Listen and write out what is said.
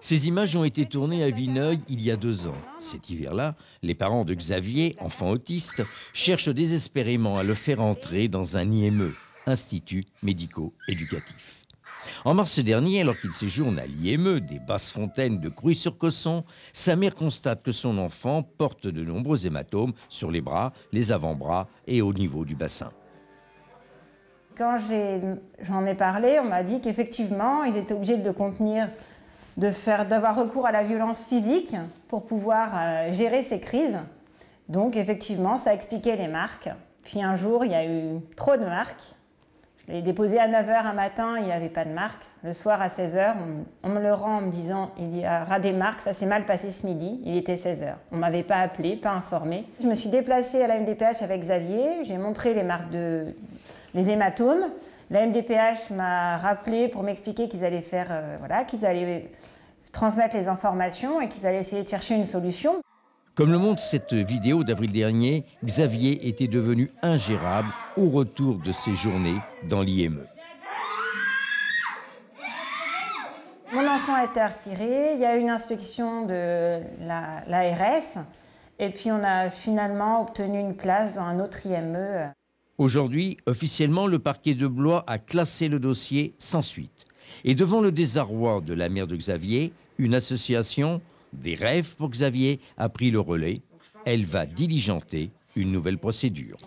Ces images ont été tournées à Vineuil il y a deux ans. Cet hiver-là, les parents de Xavier, enfant autiste, cherchent désespérément à le faire entrer dans un IME, Institut médico-éducatif. En mars dernier, alors qu'il séjourne à l'IME des Basses Fontaines de Cruy-sur-Cosson, sa mère constate que son enfant porte de nombreux hématomes sur les bras, les avant-bras et au niveau du bassin. Quand j'en ai, parlé, on m'a dit qu'effectivement, ils étaient obligés de le contenir, de faire, d'avoir recours à la violence physique pour pouvoir euh, gérer ces crises. Donc effectivement, ça expliquait les marques. Puis un jour, il y a eu trop de marques. Je l'ai déposé à 9h un matin, il n'y avait pas de marque. Le soir à 16h, on, me le rend en me disant il y aura des marques, ça s'est mal passé ce midi, il était 16h. On ne m'avait pas appelé, pas informé. Je me suis déplacée à la MDPH avec Xavier, j'ai montré les marques de, les hématomes. La MDPH m'a rappelé pour m'expliquer qu'ils allaient faire, euh, voilà, qu'ils allaient transmettre les informations et qu'ils allaient essayer de chercher une solution. Comme le montre cette vidéo d'avril dernier, Xavier était devenu ingérable au retour de ses journées dans l'IME. Mon enfant a été retiré, il y a eu une inspection de l'ARS et puis on a finalement obtenu une place dans un autre IME. Aujourd'hui, officiellement, le parquet de Blois a classé le dossier sans suite. Et devant le désarroi de la mère de Xavier, une association, des rêves pour Xavier, a pris le relais. Elle va diligenter une nouvelle procédure.